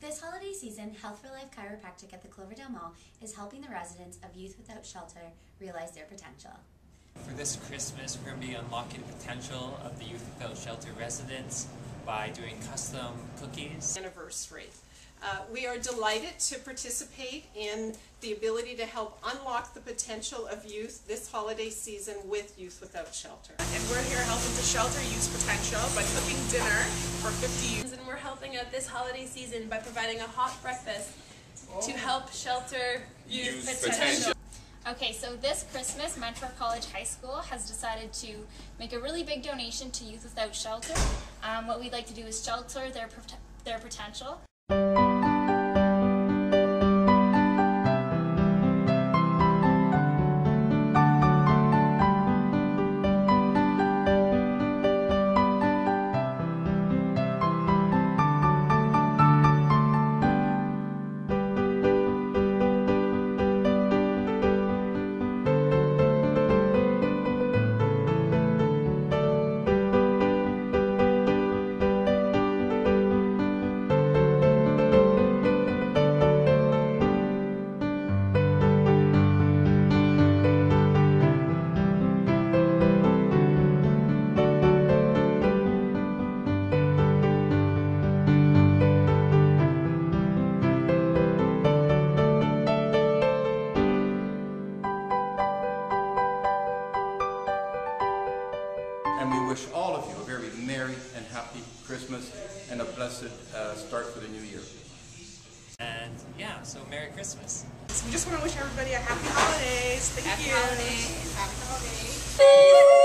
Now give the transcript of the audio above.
This holiday season, Health for Life Chiropractic at the Cloverdale Mall is helping the residents of Youth Without Shelter realize their potential. For this Christmas, we're going to be unlocking the potential of the Youth Without Shelter residents by doing custom cookies. anniversary. Uh, we are delighted to participate in the ability to help unlock the potential of youth this holiday season with Youth Without Shelter. and we're here helping to shelter youth's potential by cooking dinner for 50 youth. and we're helping out this holiday season by providing a hot breakfast to help shelter youth, potential. Okay, so this Christmas, Mentor College High School has decided to make a really big donation to Youth Without Shelter. Um, what we'd like to do is shelter their their potential. And we wish all of you a very merry and happy Christmas and a blessed uh, start for the new year. And yeah, so Merry Christmas. So we just want to wish everybody a happy holidays. Thank Happy you. holidays. Happy holidays.